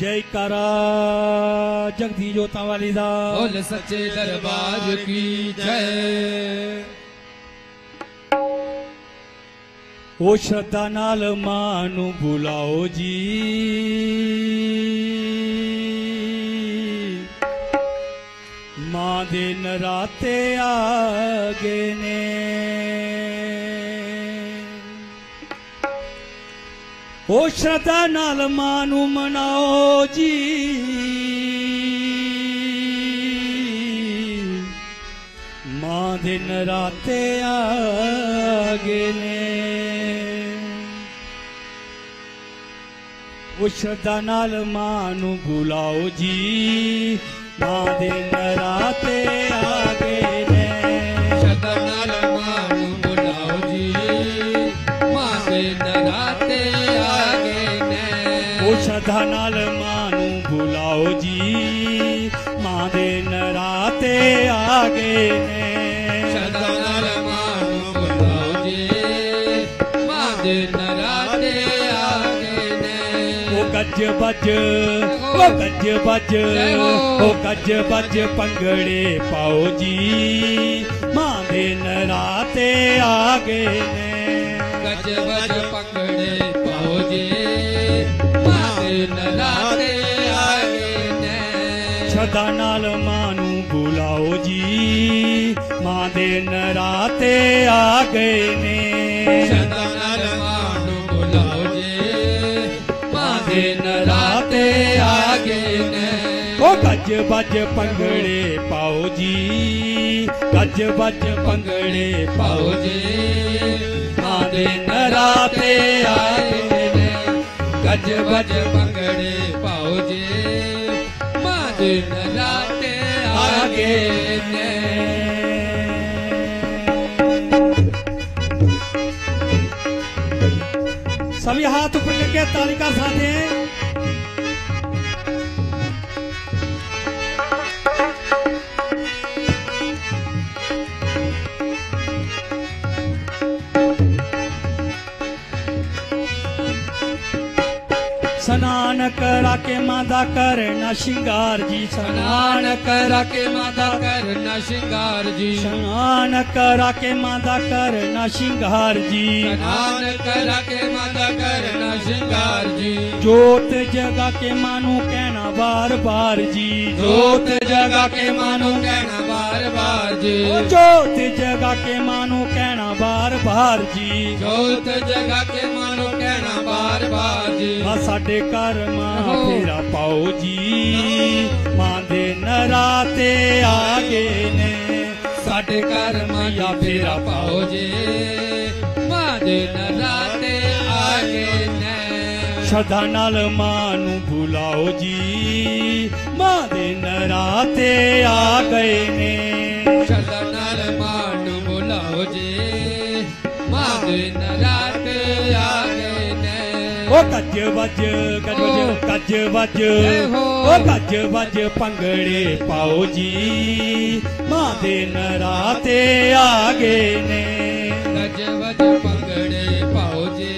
जयकारा जगदी जोता वाली दा। बोल सच्चे दरबार की जय। ओ श्रद्धा नाल मानू बुलाओ जी। माँ दे नराते आ गए ने। ઓ શ્રદ્ધા નાલ માનું મનાઓજી મા દિન રાતે આગને. ઓ શ્રદ્ધા નાલ માનું ભૂલાઓજી મા દિન રાતે આગે ਸ਼ਰਧਾ ਨਾਲ ਮਾਂ ਨੂੰ ਬੁਲਾਓ ਜੀ। ਮਾਂ ਦੇ ਨਰਾਤੇ ਆ ਗਏ ਨੇ। ਸ਼ਰਧਾ ਨਾਲ ਮਾਂ ਨੂੰ ਬੁਲਾਓ ਜੀ। ਮਾਂ ਦੇ ਨਰਾਤੇ ਆ ਗਏ ਨੇ। ਉਹ ਗੱਜ ਵੱਜ ਉਹ ਗੱਜ ਵੱਜ ਉਹ ਗੱਜ ਵੱਜ ਪੰਗੜੇ ਪਾਓ ਜੀ। ਮਾਂ ਦੇ ਨਰਾਤੇ ਆ ਗਏ ਨੇ। ਗੱਜ ਵੱਜ ਮਾਂ ਦੇ ਨਰਾਤੇ ਆ ਗਏ ਨੇ। ਸ਼ਰਧਾ ਨਾਲ ਮਾਂ ਨੂੰ ਬੁਲਾਓ ਜੀ। ਮਾਂ ਦੇ ਨਰਾਤੇ ਆ ਗਏ ਨੇ। ਸ਼ਰਧਾ ਨਾਲ ਮਾਂ ਨੂੰ ਬੁਲਾਓ ਜੀ। ਮਾਂ ਦੇ ਨਰਾਤੇ ਆ ਗਏ ਨੇ। ਉਹ ਗੱਜ ਵੱਜ ਪੰਗੜੇ ਪਾਓ ਜੀ। ਗੱਜ ਵੱਜ ਪੰਗੜੇ ਪਾਓ ਜੀ। ਮਾਂ ਦੇ ਨਰਾਤੇ ਆਏ ਨੇ गज बज मंगड़े पाओ जे माँ दिन आगे ने। सभी हाथ ऊपर लेके तालिका साधे ਕਰਾ ਕੇ ਮਾਦਾ ਕਰਨਾ ਸ਼ਿੰਗਾਰ ਜੀ। ਨਾਨਕ ਰਾਕੇ ਮਾਦਾ ਕਰਨਾ ਸ਼ਿੰਗਾਰ ਜੀ। ਨਾਨਕ ਰਾਕੇ ਮਾਦਾ ਕਰਨਾ ਸ਼ਿੰਗਾਰ ਜੀ। ਨਾਨਕ ਰਾਕੇ ਮਾਦਾ ਕਰਨਾ ਸ਼ਿੰਗਾਰ ਜੀ। ਜੋਤ ਜਗਾ ਕੇ ਮਾਨੂੰ ਕਹਿਣਾ ਬਾਰ ਬਾਰ ਜੀ। ਜੋਤ ਜਗਾ ਕੇ ਮਾਨੂੰ ਕਹਿਣਾ ਬਾਰ ਬਾਰ ਜੀ। ਜੋਤ ਜਗਾ ਕੇ ਮਾਨੂੰ ਕਹਿਣਾ ਬਾਰ ਬਾਰ ਜੀ। ਜੋਤ ਜਗਾ ਸਾਡੇ ਘਰ ਮਾਂ ਫੇਰਾ ਪਾਓ ਜੀ ਮਾਂ ਦੇ ਨਰਾਤੇ ਆ ਗਏ ਨੇ ਸਾਡੇ ਘਰ ਮਾਇਆ ਫੇਰਾ ਪਾਓ ਜੀ ਮਾਂ ਦੇ ਨਰਾਤੇ ਆ ਗਏ ਨੇ ਸ਼ਰਧਾ ਨਾਲ ਮਾਂ ਨੂੰ ਬੁਲਾਓ ਜੀ ਮਾਂ ਦੇ ਨਰਾਤੇ ਆ ਗਏ ਨੇ ਸ਼ਰਧਾ ਨਾਲ ਮਾਂ ਨੂੰ ਬੁਲਾਓ ਜੀ ਮਾਂ ਦੇ ਨਰਾਤੇ ਆ ਗਏ ਨੇ ਉਹ ਗੱਜ ਵੱਜ ਗੱਜ ਵੱਜ ਗੱਜ ਵੱਜ ਉਹ ਗੱਜ ਵੱਜ ਪੰਗੜੇ ਪਾਓ ਜੀ। ਮਾਂ ਦੇ ਨਰਾਤੇ ਆ ਗਏ ਨੇ। ਗੱਜ ਵੱਜ ਪੰਗੜੇ ਪਾਓ ਜੀ।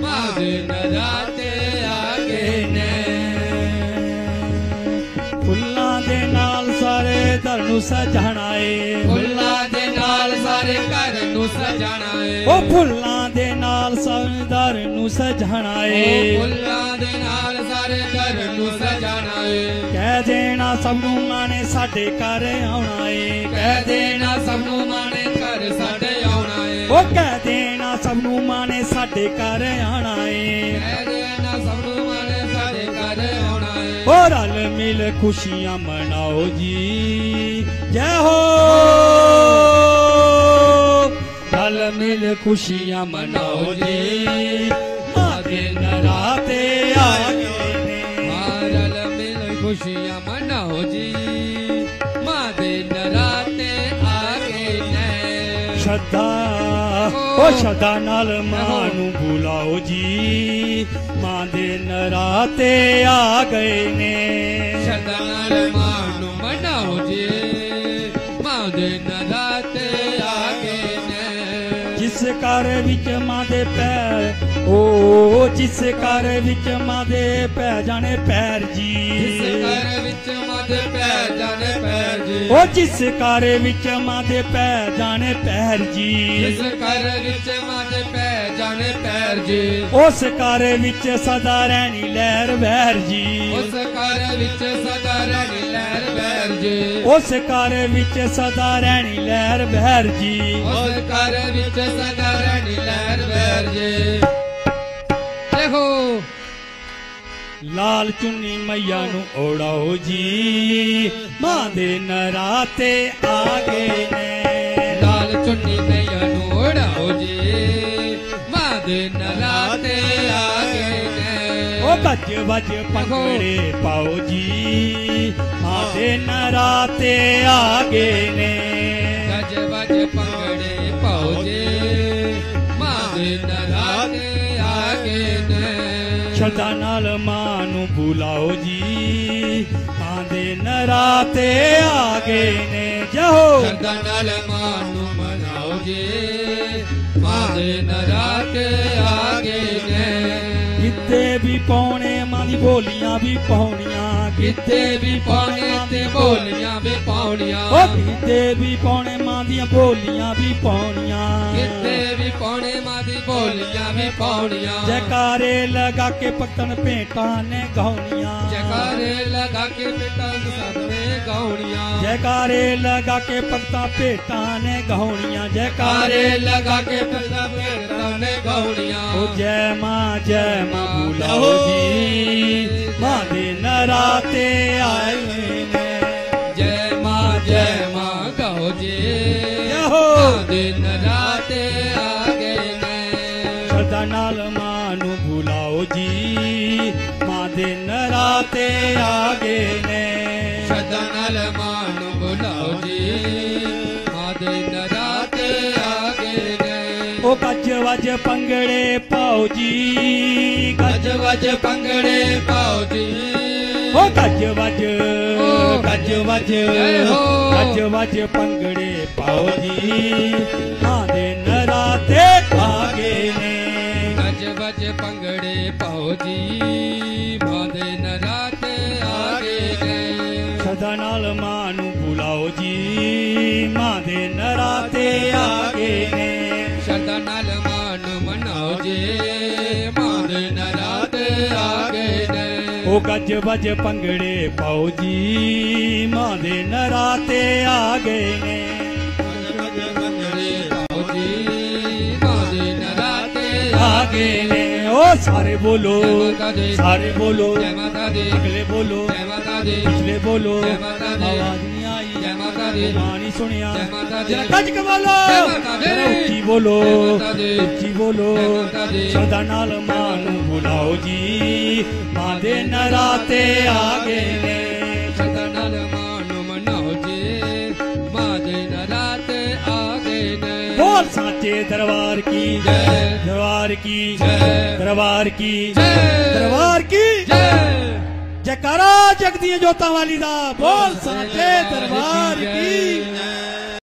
ਮਾਂ ਦੇ ਨਰਾਤੇ ਆ ਗਏ ਨੇ। ਫੁੱਲਾਂ ਦੇ ਨਾਲ ਸਾਰੇ ਦਰ ਨੂੰ ਸਜਾਣਾ ਏ ਫੁੱਲਾਂ ਦੇ ਨਾਲ ਸਾਰੇ ਘਰ ਨੂੰ ਸਜਾਣਾ ਏ ਉਹ ਫੁੱਲਾਂ ਦੇ ਨਾਲ ਦਰ ਨੂੰ ਸਜਾਣਾ ਓ ਏ ਫੁੱਲਾਂ ਦੇ ਨਾਲ ਸਾਰੇ ਘਰ ਨੂੰ ਸਜਾਣਾ ਏ ਕਹਿ ਦੇਣਾ ਸਭ ਨੂੰ ਮਾਣੇ ਸਾਡੇ ਘਰ ਆਉਣਾ ਏ ਕਹਿ ਦੇਣਾ ਸਭ ਨੂੰ ਮਾਣੇ ਘਰ ਸਾਡੇ ਆਉਣਾ ਏ ਉਹ ਕਹਿ ਦੇਣਾ ਸਭ ਨੂੰ ਮਾਣੇ ਸਾਡੇ ਘਰ ਆਉਣਾ ਏ ਕਹਿ ਦੇਣਾ ਸਭ ਨੂੰ ਮਾਣੇ ਸਾਡੇ ਘਰ ਆਉਣਾ ਏ ਉਹ ਰਲ ਮਿਲ ਖੁਸ਼ੀਆਂ ਮਨਾਓ ਜੀ ਜੈ ਹੋ ਰਲ ਮਿਲ ਖੁਸ਼ੀਆਂ ਮਨਾਓ ਜੀ दिन राते आगे मनाओ जी। माँ दिन श्रद्धा नाल मानू बुलाओ जी। माँ दिन राते आ गए ने श्रद्धा नाल मानू मनाओ जी। माँ दिन राते आ गए ने जिस घर विच माँ दे पैर ਨੇ ਜਿਸ ਘਰ ਵਿੱਚ ਮਾਂ ਦੇ ਮਾਂ ਦੇ ਪੈ ਜਾਣੇ ਪੈਰ ਜੀ। ਜਿਸ ਘਰ ਵਿੱਚ ਮਦ ਪੈ ਜਾਣੇ ਪੈਰ ਜੀ। ਉਹ ਜਿਸ ਘਰ ਵਿੱਚ ਮਾਂ ਦੇ ਪੈ ਜਾਣੇ ਪੈਰ ਜੀ। ਜਿਸ ਘਰ ਵਿੱਚ ਮਦ ਪੈ ਜਾਣੇ ਪੈਰ ਜੀ। ਉਸ ਘਰ ਵਿੱਚ ਸਦਾ ਰਹਿਣੀ ਲਹਿਰ ਵਹਿਰ ਜੀ। ਉਸ ਘਰ ਵਿੱਚ ਸਦਾ ਰਹਿਣੀ ਲਹਿਰ ਬਹਿਰ ਜੀ। ਉਸ ਘਰ ਵਿੱਚ ਸਦਾ ਰਹਿਣੀ ਲਹਿਰ ਵਹਿਰ ਜੀ। ਉਸ ਘਰ ਵਿੱਚ ਸਦਾ ਰਹਿਣੀ ਲਹਿਰ ਬਹਿਰ ਜੀ। हो लाल चुनी मैया नु जी। बांधे नराते आ गए लाल चुनी मैया नु जी। बांधे नाते आगे ने ओ बज बज पकड़े पाओ जी। बांधे नराते आगे ने बज बज पकड़े पाओ जी। बांधे नराते ਸ਼ਰਧਾ ਨਾਲ ਮਾਂ ਨੂੰ ਬੁਲਾਓ ਜੀ ਮਾਂ ਦੇ ਨਰਾਤੇ ਆ ਗਏ ਨੇ ਜਾਓ ਸ਼ਰਧਾ ਨਾਲ ਮਾਂ ਨੂੰ ਮਨਾਓ ਜੀ ਮਾਂ ਦੇ ਨਰਾਤੇ ਆ ਗਏ ਨੇ ਕਿਤੇ ਵੀ ਪਾਉਣੇ ਮਾਂ ਦੀ ਬੋਲੀਆਂ ਵੀ ਪਾਉਣੀਆਂ ਕਿਤੇ ਵੀ ਪਾਉਣੇ ਤੇ ਬੋਲੀਆਂ ਵੀ ਪਾਉਣੀਆਂ। ਉਹ ਕਿਤੇ ਵੀ ਪਾਉਣੇ ਮਾਂ ਦੀਆਂ ਬੋਲੀਆਂ ਵੀ ਪਾਉਣੀਆਂ। ਕਿਤੇ ਵੀ ਪਾਉਣੇ ਮਾਂ ਦੀ ਬੋਲੀਆਂ ਵੀ ਪਾਉਣੀਆਂ। ਜੈਕਾਰੇ ਲਗਾ ਕੇ ਪੱਤਨ ਭੇਟਾਂ ਨੇ ਗਾਉਣੀਆਂ। ਜਕਾਰੇ ਲਗਾ ਕੇ ਪਿਤਾ ਸਭਨੇ गौणिया जयकारे लगा के भगता भेटा ने गौणिया जयकारे लगा के भगता भेटा ने गौणिया जय माँ जय माँ भूलो जी। माँ दे नराते आए ने जय माँ जय माँ गाओ जी। दिन राते आ गए ने सदा नाल माँ नु भुलाओ जी। माँ दिन राते आ गए ਗਜ ਪੰਗੜੇ ਪਾਉ ਜੀ ਗਜ ਵਜ ਪੰਗੜੇ ਪਾਉ ਜੀ ਓ ਗਜ ਵਜ ਗਜ ਵਜ ਗਜ ਵਜ ਪੰਗੜੇ ਪਾਉ ਜੀ ਹਾਂ ਦੇ ਨਰਾ ਤੇ ਖਾਗੇ ਨੇ ਗਜ ਵਜ ਪੰਗੜੇ ਪਾਉ ਜੀ ਬਾਂਦੇ ਨਰਾ ਤੇ ਆਗੇ ਨੇ ਸਦਾ ਨਾਲ ਮਾਂ ਨੂੰ ਬੁਲਾਓ ਜੀ ਮਾਂ ਦੇ ਨਰਾ ਤੇ ਆਗੇ गज बज पंगड़े फौजी मादे नराते आ गए ने गज बज नराते आ गए ने ओ सारे बोलो सारे बोलो अगले बोलो पिछले बोलो आवाज़ गानी सुनिया। गज बोलो। बोलो। सदा नाल मान बुलाओ जी। माँ दे आ गए सदा नाल मान मनाओ जी। माँ दे नराते आ गए ने। बोल साचे दरबार की। जय। दरबार की। जय। दरबार की। जय। दरबार की। जय। जयकारा जगदिए जोता वाली दा बोल सच्चे दरबार की।